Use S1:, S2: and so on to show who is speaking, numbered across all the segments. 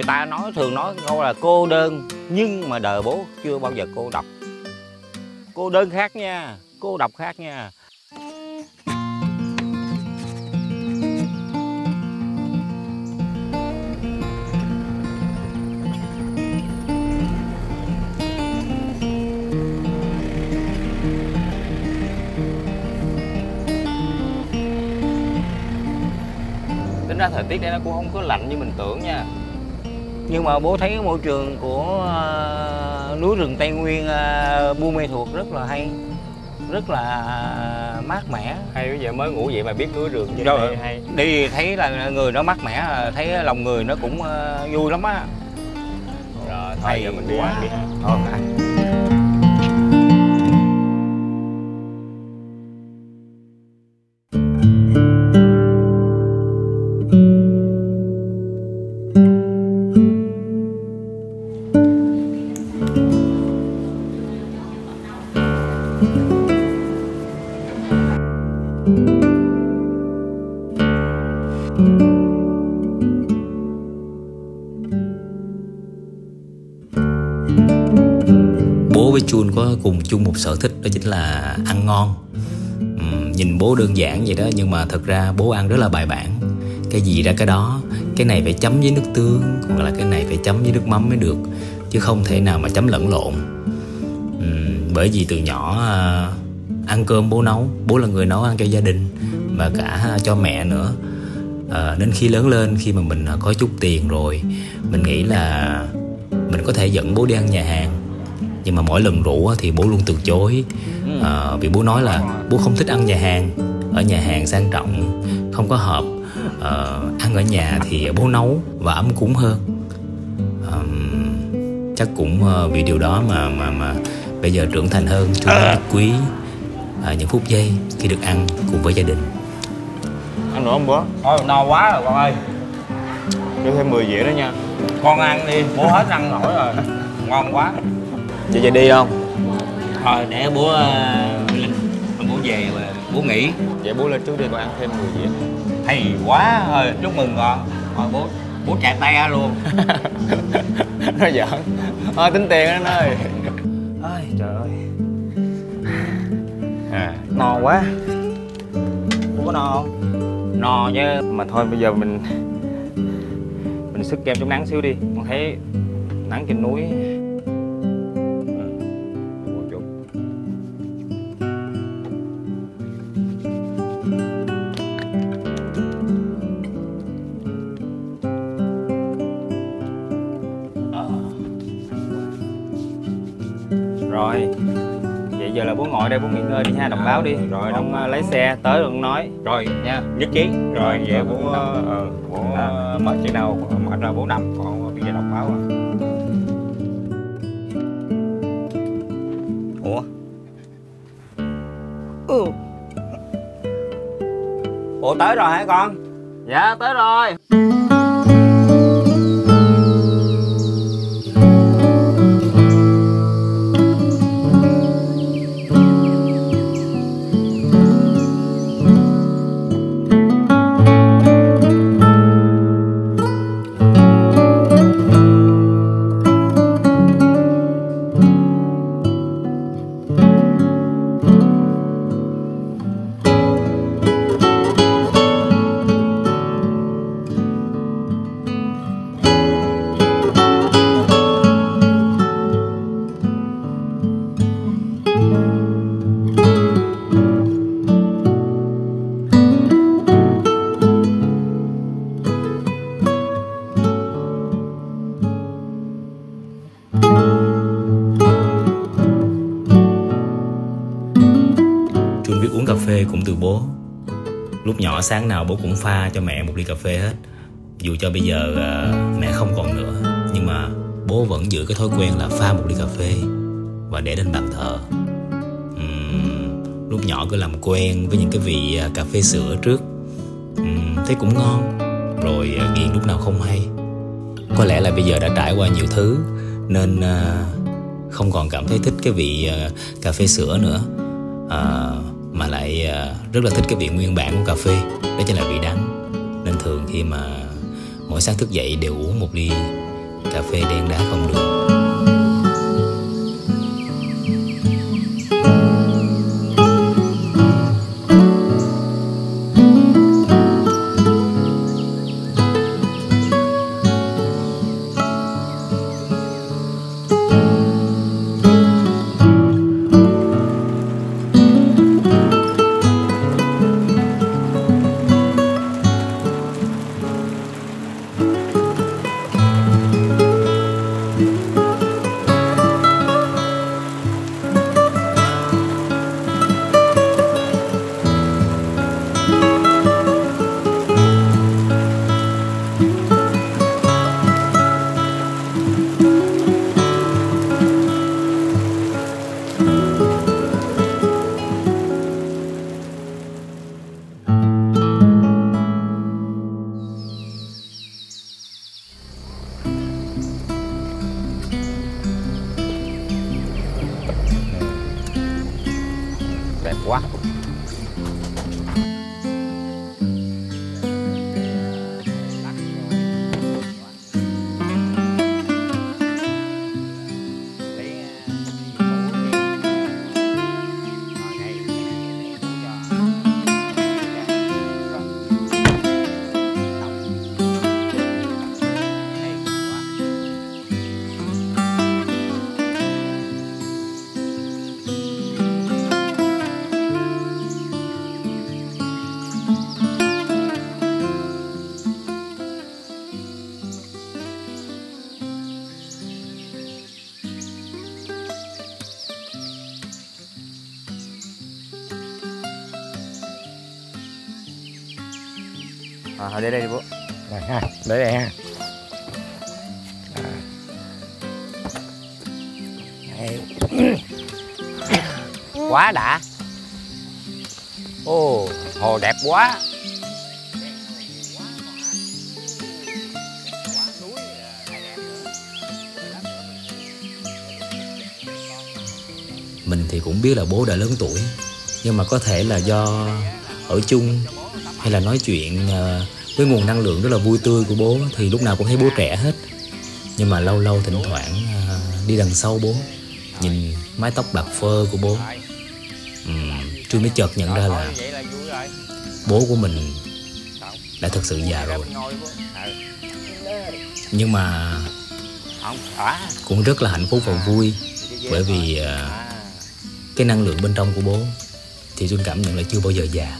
S1: người ta nói, thường nói câu là cô đơn, nhưng mà đời bố chưa bao giờ cô độc. Cô đơn khác nha, cô độc khác nha. Tính ra thời tiết đây nó cũng không có lạnh như mình tưởng nha nhưng mà bố thấy môi trường của ờ, núi rừng Tây Nguyên uh, Buôn Mê Thuột rất là hay rất là mát mẻ
S2: hay bây giờ mới ngủ vậy mà biết núi rừng như
S1: Rồi.
S2: hay
S1: đi thấy là người nó mát mẻ thấy lòng người nó cũng ờ, vui lắm á
S2: rồi thôi
S1: Hay
S2: giờ mình đi
S1: quá.
S2: ăn đi
S1: Thôi,
S3: ngon. Ừm, nhìn bố đơn giản vậy đó nhưng mà thật ra bố ăn rất là bài bản. Cái gì ra cái đó cái này phải chấm với nước tương còn là cái này phải chấm với nước mắm mới được chứ không thể nào mà chấm lẫn lộn. Ừm, bởi vì từ nhỏ à, ăn cơm bố nấu bố là người nấu ăn cho gia đình và cả cho mẹ nữa. À, nên khi lớn lên khi mà mình à, có chút tiền rồi mình nghĩ là mình có thể dẫn bố đi ăn nhà hàng nhưng mà mỗi lần rủ thì bố luôn từ chối. À, vì bố nói là bố không thích ăn nhà hàng. Ở nhà hàng sang trọng không có hợp. Ờ, ăn ở nhà thì bố nấu và ấm cúng hơn. Ờm, chắc cũng ờ, vì điều đó mà mà mà bây giờ trưởng thành hơn chúng ta biết quý. Ờ, những phút giây khi được ăn cùng với gia đình.
S2: Ăn nữa không bố?
S1: Thôi no quá rồi con ơi.
S2: Cho thêm 10 dĩa nữa nha.
S1: Con ăn đi, bố hết ăn nổi rồi. Ngon quá
S2: giờ giờ đi không?
S1: Thôi để bố ờ, Linh Bố về và bố nghỉ.
S2: Vậy bố lên trước đi con ăn thêm 10 dĩa
S1: Hay quá thôi, chúc mừng con Thôi bố bố chạy tay luôn.
S2: Nó giỡn. Thôi tính tiền nó ơi
S1: Ôi trời ơi. À, No quá. Bố có no không? No chứ.
S2: Mà thôi bây giờ mình mình sức kem chống nắng xíu đi. Con thấy nắng trên núi rồi. Vậy giờ là bố ngồi đây bố nghỉ ngơi đi ha đọc báo đi.
S1: rồi,
S2: ông
S1: đọc
S2: ờ, lấy xe tới rồi ông nói.
S1: Rồi nha, nhất trí.
S2: Rồi
S1: Rồi,
S2: bố
S1: bố
S2: ờ, ờ, bố
S1: à, Mệt chừng nào, mệt ra bố nằm Còn bây giờ đọc báo à. Ủa? Ừ. Ủa tới rồi hả con?
S2: dạ tới rồi
S3: nhỏ sáng nào bố cũng pha cho mẹ một ly cà phê hết. Dù cho bây giờ uh, mẹ không còn nữa Nhưng mà bố vẫn giữ cái thói quen là pha một ly cà phê Và để lên bàn thờ. Ừm, Lúc nhỏ cứ làm quen với những cái vị ờ, cà phê sữa trước. Ừm, Thấy cũng ngon Rồi uh, nghiện lúc nào không hay. Có lẽ là bây giờ đã trải qua nhiều thứ Nên uh, không còn cảm thấy thích cái vị uh, cà phê sữa nữa. Uh, mà lại ờ, rất là thích cái vị nguyên bản của cà phê. Đó chính là vị đắng. Nên thường khi mà mỗi sáng thức dậy đều uống một ly cà phê đen đá không đường
S1: quá.
S2: Thôi để đây đi bố.
S1: Rồi ha để đây ha. Quá đã. Ô hồ đẹp quá.
S3: Mình thì cũng biết là bố đã lớn tuổi nhưng mà có thể là do ở chung hay là nói chuyện ờ, với nguồn năng lượng rất là vui tươi của bố thì lúc nào cũng thấy bố trẻ hết. Nhưng mà lâu lâu thỉnh thoảng à, đi đằng sau bố nhìn mái tóc bạc phơ của bố. Ừm, Trương mới chợt nhận ra là bố của mình đã thật sự già rồi. Nhưng mà cũng rất là hạnh phúc và vui bởi vì
S1: à,
S3: cái năng lượng bên trong của bố thì tôi cảm nhận là chưa bao giờ già.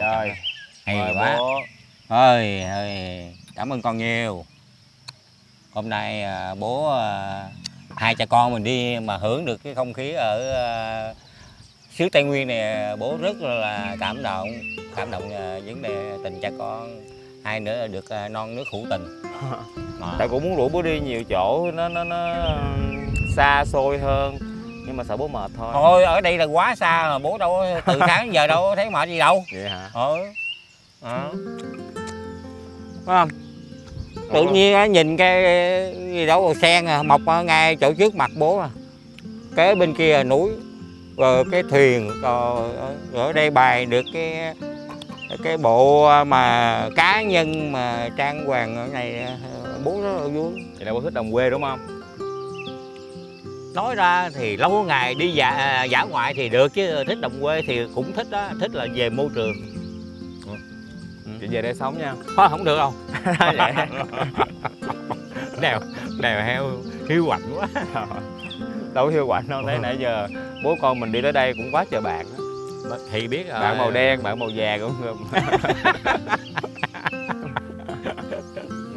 S1: Rồi hay
S2: mời
S1: quá.
S2: bố.
S1: ơi ơi cảm ơn con nhiều. Hôm nay à, bố à, hai cha con mình đi mà hưởng được cái không khí ở à, xứ tây nguyên này bố rất là cảm động cảm động à, vấn đề tình cha con. Hai nữa được à, non nước hữu tình. Đó.
S2: tại cũng muốn rủ bố đi nhiều chỗ nó nó nó xa xôi hơn nhưng mà sợ bố mệt thôi.
S1: Thôi ở đây là quá xa mà bố đâu từ sáng giờ đâu có thấy mệt gì đâu.
S2: Vậy hả?
S1: Ừ. Đó. phải không? Tự nhiên á, nhìn cái gì đâu rồi sen à, mọc ở ngay chỗ trước mặt bố à. Kế bên kia là núi rồi cái thuyền rồi ở đây bày được cái cái bộ mà cá nhân mà trang hoàng ở này bố rất là vui.
S2: Vậy là bố thích đồng quê đúng không
S1: nói ra thì lâu ngày đi giả, à, giả ngoại thì được chứ thích đồng quê thì cũng thích đó thích là về môi trường.
S2: Chị về đây sống nha.
S1: Thôi không được đâu. Đèo đèo heo hiu quạnh quá.
S2: Đâu có hiu quạnh đâu thấy nãy giờ bố con mình đi tới đây cũng quá trời bạn
S1: thì biết rồi
S2: bạn màu đen bạn màu vàng cũng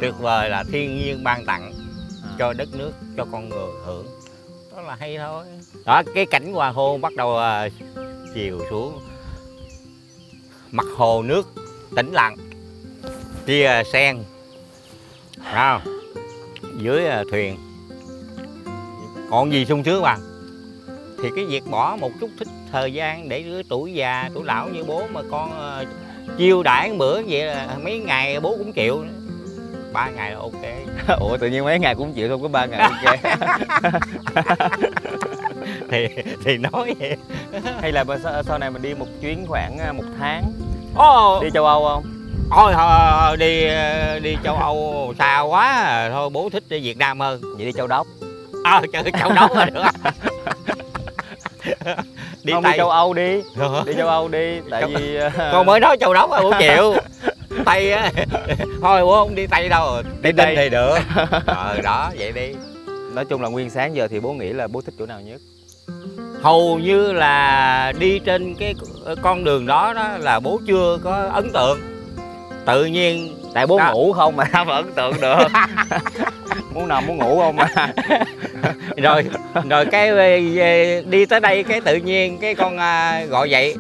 S1: tuyệt vời là thiên nhiên ban tặng cho đất nước cho con người hưởng đó là hay thôi. Đó cái cảnh hoàng hôn bắt đầu à, chiều xuống. Mặt hồ nước tĩnh lặng kia sen. Không? Dưới à, thuyền. Còn gì sung sướng bằng thì cái việc bỏ một chút thích thời gian để đứa tuổi già tuổi lão như bố mà con ờ, chiêu đãi bữa vậy là mấy ngày bố cũng chịu ba ngày là ok.
S2: Ủa tự nhiên mấy ngày cũng chịu không có ba ngày ok.
S1: Thì thì nói vậy.
S2: Hay là sau, này mình đi một chuyến khoảng à, một tháng?
S1: Ồ,
S2: đi châu âu không?
S1: Thôi thôi, đi đi châu âu xa quá. À. thôi bố thích đi việt nam hơn.
S2: Vậy đi châu đốc.
S1: Ờ chơi châu đốc là được. Đi
S2: không
S1: tây.
S2: đi châu âu đi. Đi châu âu đi tại
S1: Châu-
S2: vì à,
S1: con mới nói châu đốc là bố chịu tây á. Thôi bố không đi tây đâu. Đi Tây. thì được. Ờ đó vậy đi.
S2: Nói chung là nguyên sáng giờ thì bố nghĩ là bố thích chỗ nào nhất?
S1: Hầu như là đi trên cái con đường đó đó là bố chưa có ấn tượng. Tự nhiên
S2: tại bố
S1: Đó.
S2: ngủ không mà sao mà ấn tượng được. Muốn nằm muốn ngủ không mà?
S1: Rồi rồi cái ờ, đi tới đây cái tự nhiên cái con à, gọi dậy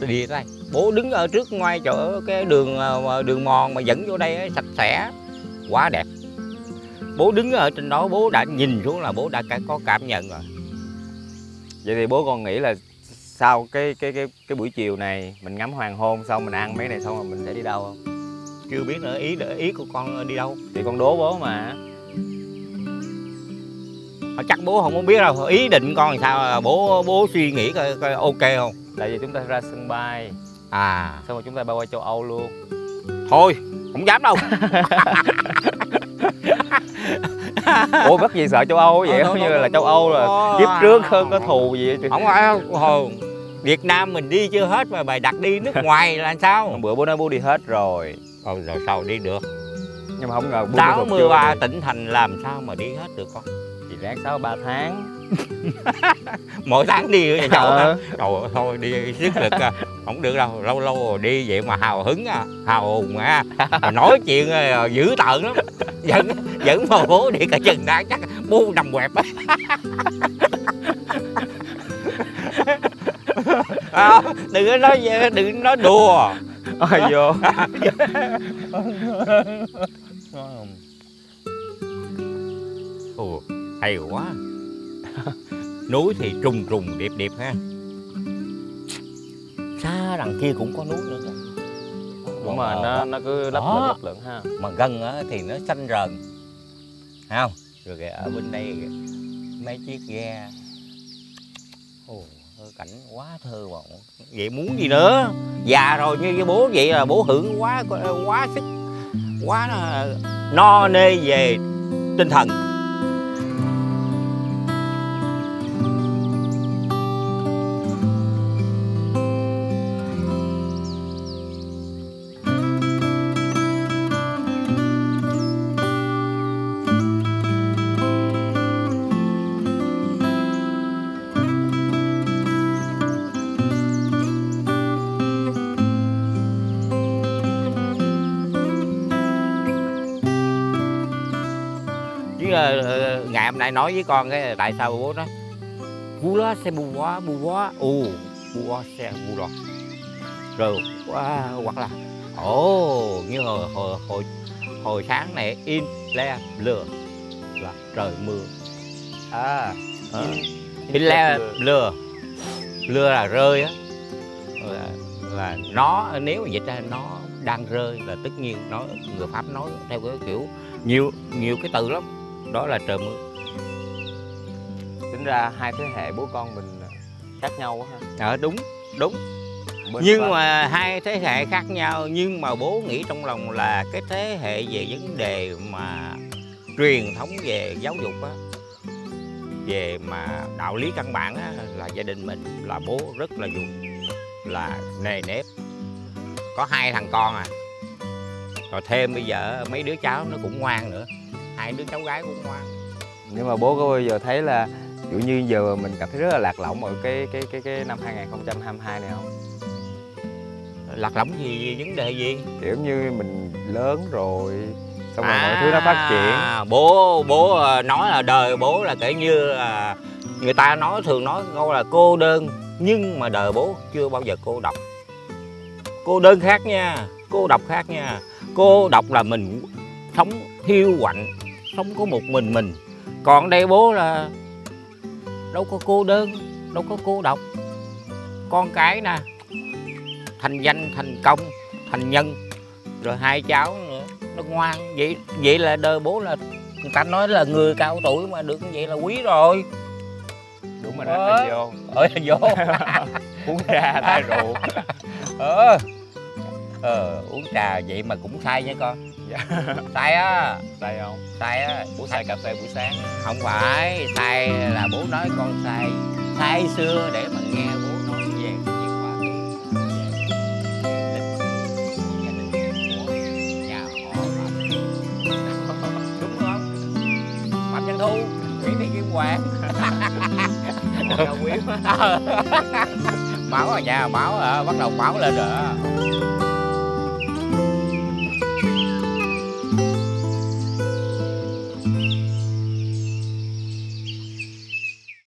S1: đi tới đây bố đứng ở trước ngoài chỗ cái đường à, đường mòn mà dẫn vô đây sạch sẽ quá đẹp. Bố đứng ở trên đó bố đã nhìn xuống là bố đã có cảm nhận rồi.
S2: Vậy thì bố con nghĩ là sau cái cái cái cái buổi chiều này mình ngắm hoàng hôn xong mình ăn mấy này xong rồi mình sẽ đi đâu không?
S1: Chưa biết nữa ý ý của con đi đâu.
S2: Thì con đố bố mà.
S1: Chắc bố không có biết đâu ý định con làm sao bố bố suy nghĩ coi, coi ok không?
S2: Tại vì chúng ta ra sân bay
S1: à.
S2: Xong rồi chúng ta bay qua châu âu luôn.
S1: Thôi không dám đâu.
S2: Ủa bắt gì sợ châu âu vậy
S1: Ờ,
S2: giống
S1: thôi,
S2: như là châu âu là kiếp trước hơn có thù gì vậy
S1: không phải hồi Việt Nam mình đi chưa hết mà bài đặt đi nước ngoài là sao?
S2: Bữa bố nói bố đi hết rồi.
S1: Rồi, rồi sao đi được?
S2: Nhưng mà không ngờ
S1: sáu mươi ba tỉnh thành làm sao mà đi hết được con?
S2: Thì ráng sáu ba tháng.
S1: Mỗi tháng đi ở chỗ
S2: Ờ.
S1: trời ơi, thôi đi sức lực à. Không được đâu lâu lâu đi vậy mà hào hứng à hào hùng à. Mà nói chuyện à, dữ tợn lắm. Dẫn dẫn mà bố đi cả chừng đã chắc bố nằm quẹp. Á à, đừng có nói đừng nói đùa.
S2: Ôi vô?
S1: Ồ, hay quá. Núi thì trùng trùng điệp điệp ha xa đằng kia cũng có núi nữa kìa.
S2: đúng rồi nó nó cứ lấp lửng lấp lửng ha.
S1: Mà gần á, thì nó xanh rờn. Thấy không? Rồi kìa, ở bên đây kìa, mấy chiếc ghe. Ồ, cảnh quá thơ mộng vậy muốn gì nữa? Già rồi như cái bố vậy là bố hưởng quá quá sức quá no nê về tinh thần chứ ờ, ngày hôm nay nói với con cái tại sao bố nói vua xe bù quá bù quá ồ bù xe bù rồi rồi quá hoặc là ồ như hồi hồi hồi hồi sáng này in le lừa là trời mưa.
S2: À
S1: Ờ. in le lừa. lừa là rơi á. Là, là nó nếu mà dịch ra nó đang rơi là tất nhiên nó người pháp nói theo cái kiểu nhiều nhiều cái từ lắm đó là trời mưa.
S2: Tính ra hai thế hệ bố con mình khác nhau quá ha.
S1: Ờ đúng đúng.
S2: Bên
S1: nhưng mà hai thế hệ khác nhau nhưng mà bố nghĩ trong lòng là cái thế hệ về vấn đề mà truyền thống về giáo dục á về mà đạo lý căn bản á, là gia đình mình là bố rất là dùng là nề nếp. Có hai thằng con à. Rồi thêm bây giờ mấy đứa cháu nó cũng ngoan nữa hai đứa cháu gái cũng ngoan
S2: nhưng mà bố có bao giờ thấy là kiểu như giờ mình cảm thấy rất là lạc lõng ở cái cái cái cái năm 2022 này không?
S1: Lạc lõng gì vấn đề gì?
S2: Kiểu như mình lớn rồi xong rồi mọi thứ nó phát triển.
S1: À, bố bố ờ, nói là đời bố là kể như là người ta nói thường nói câu là cô đơn nhưng mà đời bố chưa bao giờ cô độc. Cô đơn khác nha cô độc khác nha. Cô độc là mình sống hiu quạnh sống có một mình mình. Còn đây bố là đâu có cô đơn đâu có cô độc. Con cái nè thành danh thành công thành nhân. Rồi hai cháu nữa nó ngoan. Vậy vậy là đời bố là người ta nói là người cao tuổi mà được như vậy là quý rồi.
S2: Đúng rồi đó
S1: Ờ.
S2: vô.
S1: Ơi vô.
S2: Uống ra tay rượu.
S1: Ờ. Ờ uống trà vậy mà cũng sai nha con
S2: Dạ.
S1: sai á.
S2: Tay không?
S1: Sai á.
S2: Bố xài cà phê buổi sáng.
S1: Không phải. Sai là bố nói con sai sai xưa để mà nghe bố nói về cái chuyện quá khứ. Gia đình của nhà họ Phạm đúng không? Phạm nhân thu nguyễn thị kim hoàng.
S2: Đâu quý
S1: máu rồi nha máu hả bắt đầu máu lên rồi